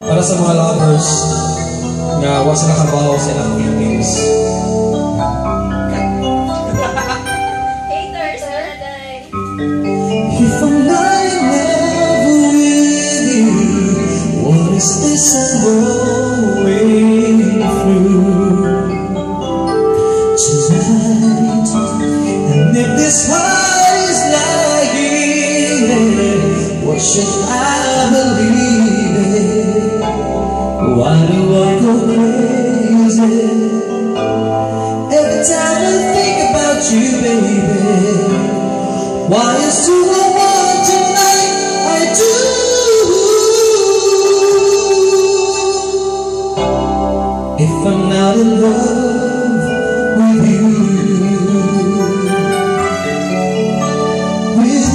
Para sa mga lovers nga was nakabaho sa ilang feelings. Haters, If I'm not in love with you, what is this I'm going through tonight? And if this heart is lying, what should I Why is two oh one tonight? I do. If I'm not in love with you, with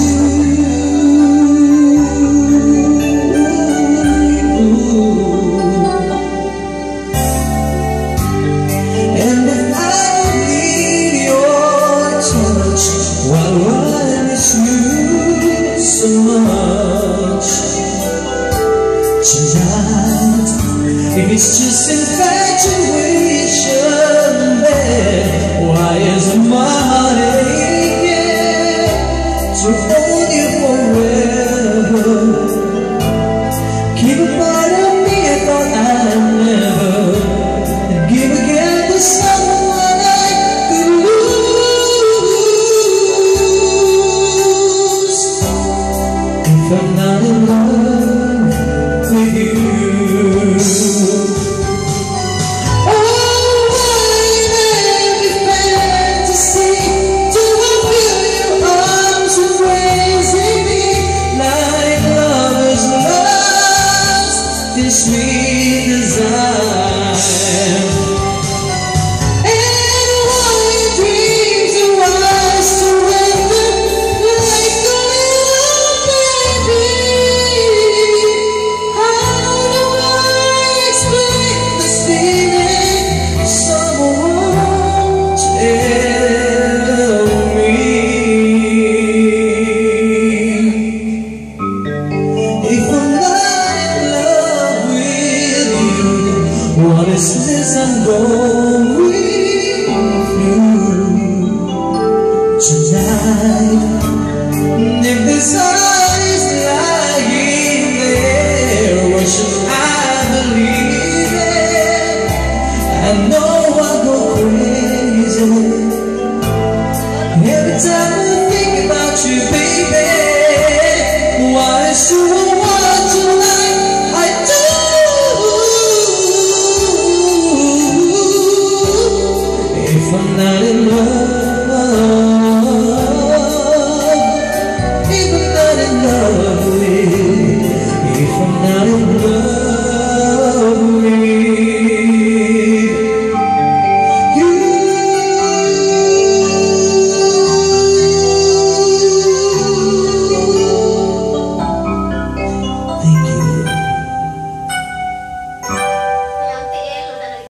you. Infatuation, then why is my heart to hold you forever? Keep a part of me I'd never Give again to someone I could lose If I'm not in love this sweet desire Honestness and going with you Tonight If the sun is lying there What should I believe in? I know I go crazy Every time I think about you, baby Why should